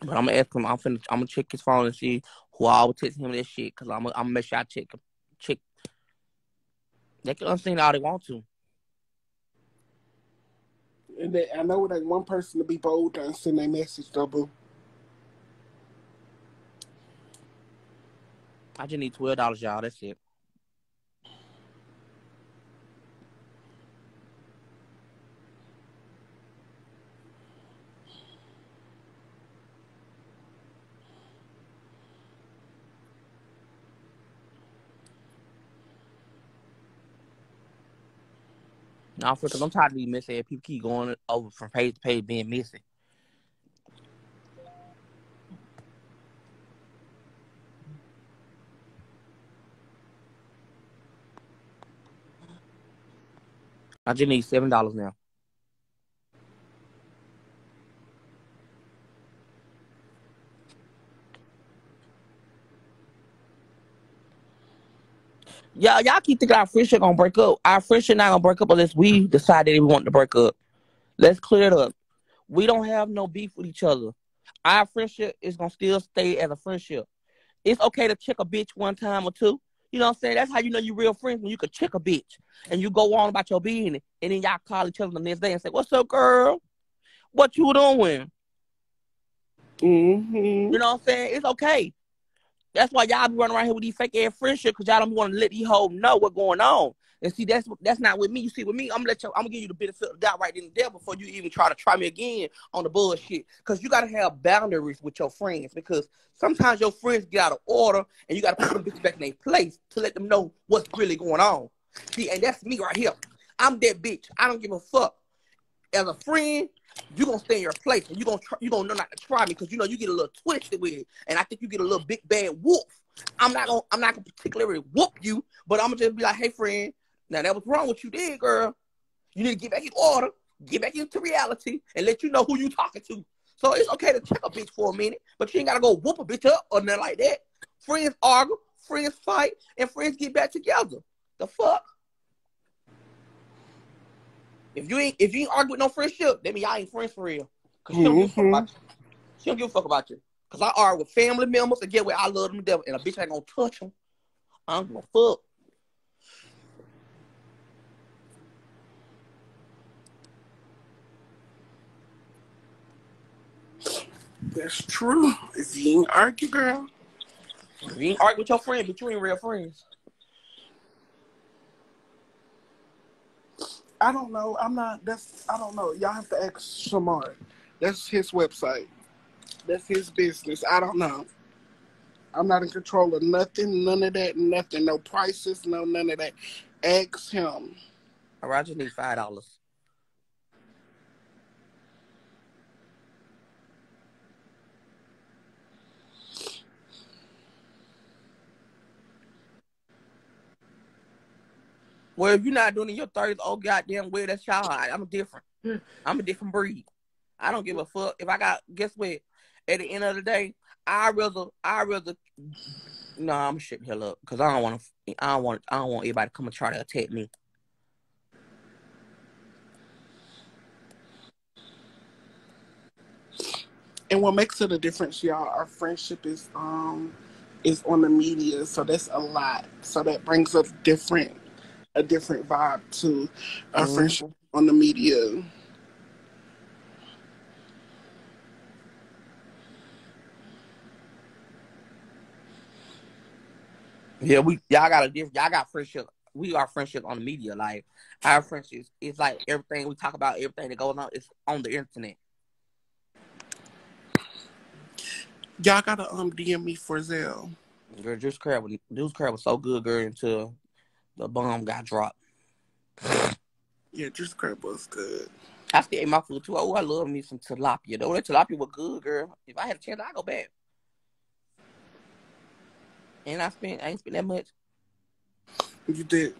But I'm gonna ask him. I'm finna. I'm gonna check his phone and see who I would text him that shit. Cause I'm. Gonna, I'm gonna make sure I check. Check. They can unsend all they want to. And they, I know that one person to be bold and send a message double. I just need twelve dollars, y'all. That's it. No, because I'm tired of these missing. People keep going over from page to page being missing. I just need seven dollars now. Yeah, y'all keep thinking our friendship gonna break up. Our friendship not gonna break up unless we decide that we want to break up. Let's clear it up. We don't have no beef with each other. Our friendship is gonna still stay as a friendship. It's okay to check a bitch one time or two. You know what I'm saying? That's how you know you're real friends when you could check a bitch and you go on about your business and then y'all call each other the next day and say, What's up, girl? What you doing? Mm-hmm. You know what I'm saying? It's okay. That's why y'all be running around here with these fake ass friendships because y'all don't want to let these hoes know what's going on. And see, that's that's not with me. You see, with me, I'm gonna let you. I'm gonna give you the benefit of the doubt right there before you even try to try me again on the bullshit. Because you gotta have boundaries with your friends. Because sometimes your friends get out of order, and you gotta put them bitches back in their place to let them know what's really going on. See, and that's me right here. I'm that bitch. I don't give a fuck. As a friend, you're gonna stay in your place, and you're gonna try, you're gonna know not to try me because you know you get a little twisted with it, and I think you get a little big bad wolf. I'm not gonna I'm not gonna particularly whoop you, but I'm gonna just be like, hey friend, now that was wrong what you did, girl. You need to get back in order, get back into reality, and let you know who you talking to. So it's okay to check a bitch for a minute, but you ain't gotta go whoop a bitch up or nothing like that. Friends argue, friends fight, and friends get back together. The fuck? If you ain't if you ain't argue with no friendship, that mean y'all ain't friends for real. Cause she don't give a fuck mm-hmm. about you. She don't give a fuck about you. Cause I argue with family members and get where I love them devil, and a bitch ain't gonna touch them. I don't give a fuck. That's true. If you ain't argue, girl. If you ain't argue with your friend, but you ain't real friends. I don't know. I'm not. That's. I don't know. Y'all have to ask Shamar. That's his website. That's his business. I don't know. I'm not in control of nothing. None of that. Nothing. No prices. No none of that. Ask him. Roger need five dollars. Well, if you're not doing it in your thirties, oh goddamn well, that's y'all. I- I'm a different. I'm a different breed. I don't give a fuck if I got. Guess what? At the end of the day, I rather I rather. No, I'm shit hell up because I don't want to. I don't want. I don't want anybody to come and try to attack me. And what makes it a difference, y'all, our friendship is um is on the media, so that's a lot. So that brings a different a different vibe to our Mhm. friendship on the media. Yeah, we y'all got a different. Y'all got friendship. We are friendship on the media. Like our friendship is like everything we talk about. Everything that goes on is on the internet. Y'all gotta um DM me for Zelle. Girl, Juice Crab, Juice Crab was so good, girl, until the bomb got dropped. Yeah, just Crab was good. I still ate my food too. Oh, I love me some tilapia. Though that tilapia was good, girl. If I had a chance, I'd go back. And I spent, I ain't spent that much. You did.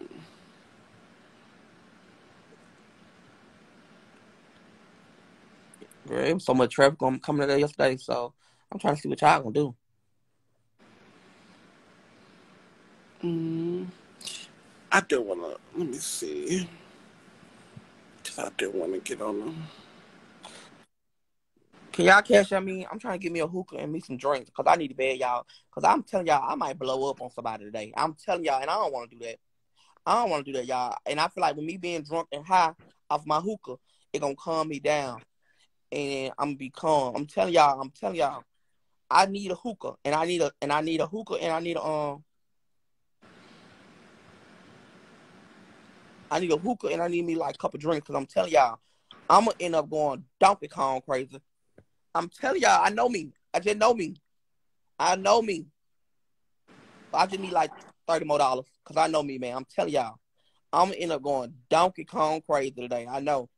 Girl, it was so much traffic on coming there yesterday, so I'm trying to see what y'all gonna do. Mm, I do wanna. Let me see. I do wanna get on them. Can y'all Cash App me? I'm trying to get me a hookah and me some drinks because I need to bed, y'all. Because I'm telling y'all, I might blow up on somebody today. I'm telling y'all, and I don't want to do that. I don't want to do that, y'all. And I feel like with me being drunk and high off my hookah, it gonna calm me down, and I'm gonna be calm. I'm telling y'all, I'm telling y'all, I need a hookah, and I need a, and I need a hookah, and I need a, um, I need a hookah, and I need me like a couple drinks. Cause I'm telling y'all, I'm gonna end up going Donkey Kong crazy. I'm telling y'all, I know me. I just know me. I know me. I just need like thirty more dollars because I know me, man. I'm telling y'all, I'm gonna end up going Donkey Kong crazy today. I know,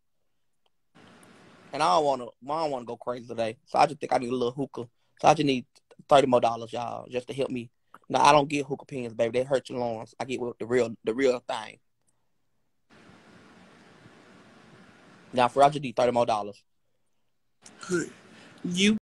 and I don't wanna, I don't wanna go crazy today. So I just think I need a little hookah. So I just need thirty more dollars, y'all, just to help me. Now I don't get hookah pens, baby. They hurt your lungs. I get with the real, the real thing. Now for need thirty more dollars. You